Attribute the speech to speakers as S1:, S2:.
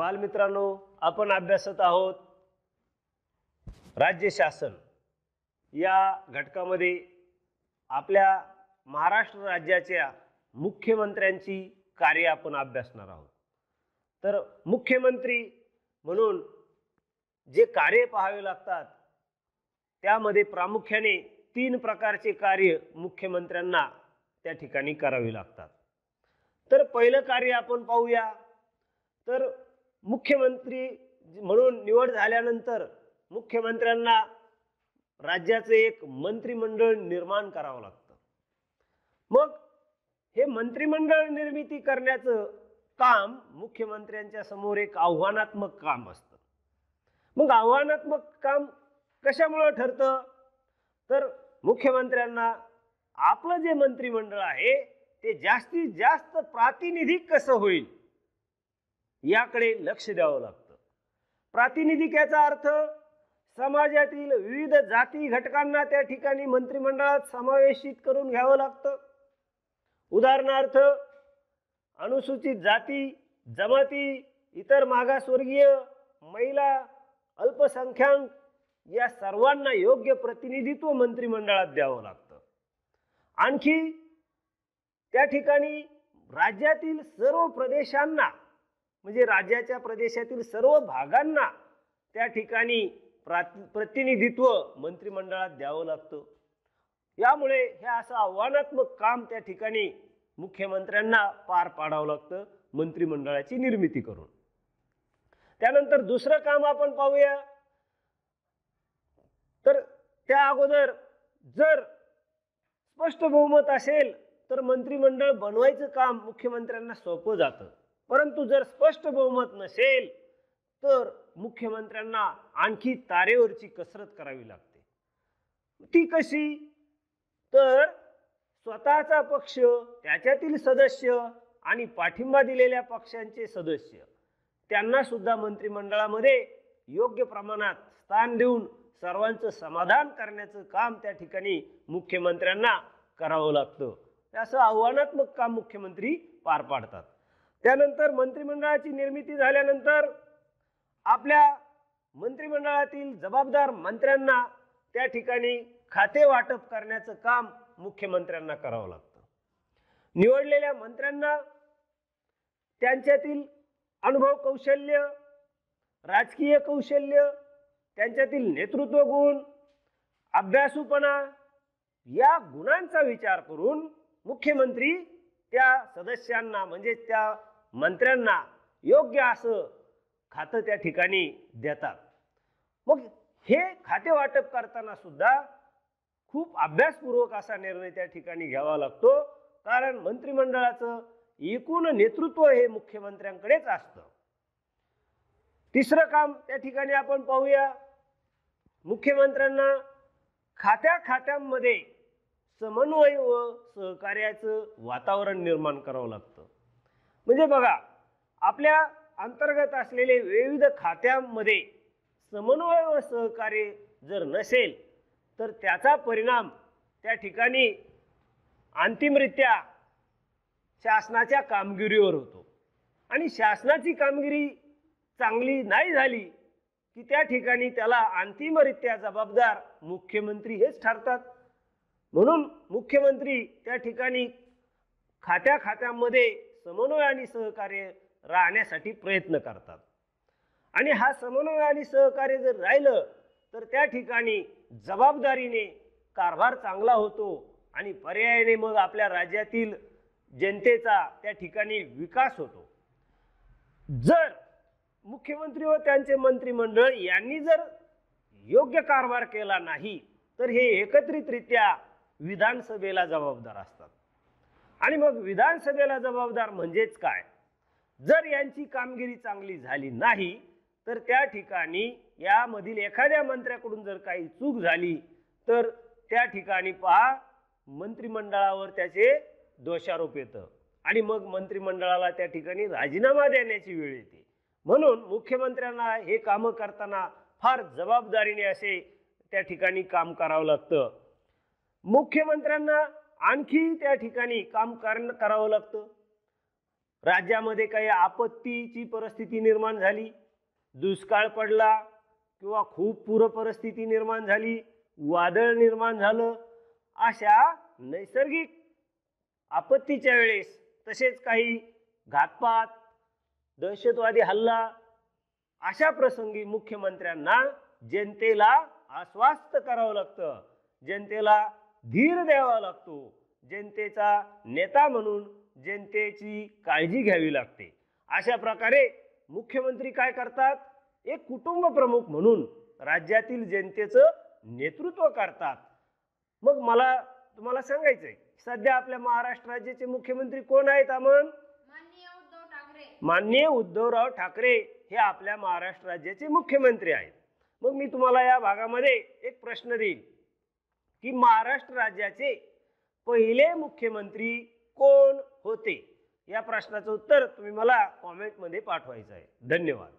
S1: बालमित्रांनो आपण अभ्यासत आहोत राज्य शासन. या घटकामध्ये आपल्या महाराष्ट्र राज्याच्या मुख्यमंत्र्यांची कार्य आपण अभ्यासणार आहोत. तर मुख्यमंत्री म्हणून जे कार्य पाहावे लागतात त्यामध्ये प्रामुख्याने तीन प्रकारचे कार्य मुख्यमंत्र्यांना त्या ठिकाणी करावे लागतात. तर पहिलं कार्य आपण पाहूया. तर मुख्यमंत्री म्हणून निवड झाल्यानंतर मुख्यमंत्र्यांना राज्याचं एक मंत्रिमंडळ निर्माण करावं लागतं. मग हे मंत्रिमंडळ निर्मिती करण्याचं काम मुख्यमंत्र्यांच्या समोर एक आव्हानात्मक काम असतं. मग आव्हानात्मक काम कशामुळं ठरतं? तर मुख्यमंत्र्यांना आपलं जे मंत्रिमंडळ आहे ते जास्तीत जास्त प्रातिनिधिक कसं होईल? याकडे लक्ष द्यावं लागतं. प्रातिनिधिक याचा अर्थ समाजातील विविध जाती घटकांना त्या ठिकाणी मंत्रिमंडळात समावेशित करून घ्यावं लागतं. उदाहरणार्थ अनुसूचित जाती जमाती इतर मागासवर्गीय महिला अल्पसंख्याक या सर्वांना योग्य प्रतिनिधित्व मंत्रिमंडळात द्यावं लागतं. आणखी त्या ठिकाणी राज्यातील सर्व प्रदेशांना म्हणजे राज्याच्या प्रदेशातील सर्व भागांना त्या ठिकाणी प्रतिनिधित्व मंत्रिमंडळात द्यावं लागतं. यामुळे हे असं आव्हानात्मक काम त्या ठिकाणी मुख्यमंत्र्यांना पार पाडावं लागतं मंत्रिमंडळाची निर्मिती करून. त्यानंतर दुसरं काम आपण पाहूया. तर त्या अगोदर जर स्पष्ट बहुमत असेल तर मंत्रिमंडळ बनवायचं काम मुख्यमंत्र्यांना सोपं जातं. परंतु जर स्पष्ट बहुमत नसेल तर मुख्यमंत्र्यांना आणखी तारेवरची कसरत करावी लागते. ती कशी? तर स्वतःचा पक्ष त्याच्यातील सदस्य आणि पाठिंबा दिलेल्या पक्षांचे सदस्य. त्यांना सुद्धा मंत्रिमंडळामध्ये योग्य प्रमाणात स्थान देऊन सर्वांचं समाधान करण्याचं काम त्या ठिकाणी मुख्यमंत्र्यांना करावं लागतं. असं आव्हानात्मक काम मुख्यमंत्री पार पाडतात. त्यानंतर मंत्रिमंडळाची निर्मिती झाल्यानंतर आपल्या मंत्रिमंडळातील जबाबदार मंत्र्यांना त्या ठिकाणी खाते वाटप करण्याचं काम मुख्यमंत्र्यांना करावं लागतं. निवडलेल्या मंत्र्यांना त्यांच्यातील अनुभव कौशल्य राजकीय कौशल्य त्यांच्यातील नेतृत्व गुण अभ्यासूपणा या गुणांचा विचार करून मुख्यमंत्री त्या सदस्यांना म्हणजे त्या मंत्र्यांना योग्य असं खातं त्या ठिकाणी देतात. मग हे खाते वाटप करताना सुद्धा खूप अभ्यासपूर्वक असा निर्णय त्या ठिकाणी घ्यावा लागतो. कारण मंत्रिमंडळाचं एकूण नेतृत्व हे मुख्यमंत्र्यांकडेच असतं. तिसरं काम त्या ठिकाणी आपण पाहूया. मुख्यमंत्र्यांना खात्या खात्यांमध्ये समन्वय व सहकार्याचं वातावरण निर्माण करावं लागतं. म्हणजे बघा आपल्या अंतर्गत असलेले विविध खात्यांमध्ये समन्वय व सहकार्य जर नसेल तर त्याचा परिणाम त्या ठिकाणी अंतिमरित्या शासनाच्या कामगिरीवर होतो. आणि शासनाची कामगिरी चांगली नाही झाली की त्या ठिकाणी त्याला अंतिमरित्या जबाबदार मुख्यमंत्री हेच ठरतात. म्हणून मुख्यमंत्री त्या ठिकाणी खात्या खात्यामध्ये समन्वय आणि सहकार्य राहण्यासाठी प्रयत्न करतात. आणि हा समन्वय आणि सहकार्य जर राहिलं तर त्या ठिकाणी जबाबदारीने कारभार चांगला होतो आणि पर्यायाने मग आपल्या राज्यातील जनतेचा त्या ठिकाणी विकास होतो. जर मुख्यमंत्री व त्यांचे मंत्रिमंडळ यांनी जर योग्य कारभार केला नाही तर हे एकत्रितरित्या विधानसभेला जबाबदार असतात. आणि मग विधानसभेला जबाबदार म्हणजेच काय? जर यांची कामगिरी चांगली झाली नाही तर त्या ठिकाणी यामधील एखाद्या मंत्र्याकडून जर काही चूक झाली तर त्या ठिकाणी पहा मंत्रिमंडळावर त्याचे दोषारोप येतं. आणि मग मंत्रिमंडळाला त्या ठिकाणी राजीनामा देण्याची वेळ येते. म्हणून मुख्यमंत्र्यांना हे कामं करताना फार जबाबदारीने असे त्या ठिकाणी काम करावं लागतं. मुख्यमंत्र्यांना आणखी त्या ठिकाणी काम कर करावं लागतं. राज्यामध्ये काही आपत्तीची परिस्थिती निर्माण झाली दुष्काळ पडला किंवा खूप पूर परिस्थिती निर्माण झाली वादळ निर्माण झालं अशा नैसर्गिक आपत्तीच्या वेळेस तसेच काही घातपात दहशतवादी हल्ला अशा प्रसंगी मुख्यमंत्र्यांना जनतेला आश्वास्त करावं लागतं. जनतेला धीर द्यावा लागतो. जनतेचा नेता म्हणून जनतेची काळजी घ्यावी लागते. अशा प्रकारे मुख्यमंत्री काय करतात? एक कुटुंब प्रमुख म्हणून राज्यातील जनतेचं नेतृत्व करतात. मग मला तुम्हाला सांगायचंय सध्या आपल्या महाराष्ट्र राज्याचे मुख्यमंत्री कोण आहेत अमन
S2: माननीय उद्धव ठाकरे.
S1: माननीय उद्धवराव ठाकरे हे आपल्या महाराष्ट्र राज्याचे मुख्यमंत्री आहेत. मग मी तुम्हाला या भागामध्ये एक प्रश्न देईल. की महाराष्ट्र राज्याचे पहिले मुख्यमंत्री कोण होते? या प्रश्नाचं उत्तर तुम्ही मला कॉमेंटमध्ये पाठवायचं आहे. धन्यवाद.